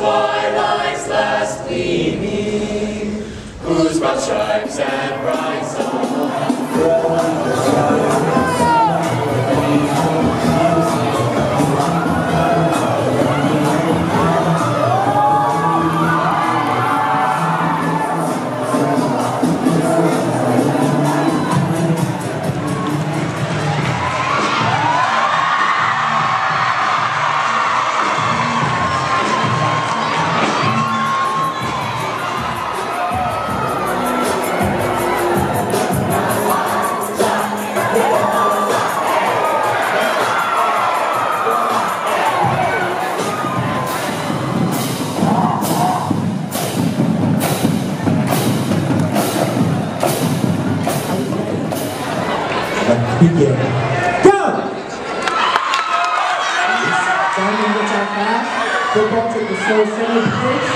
twilight's last gleaming, whose broad stripes and bright begin. Go! Diamond gets out fast. Football took the slow center pitch.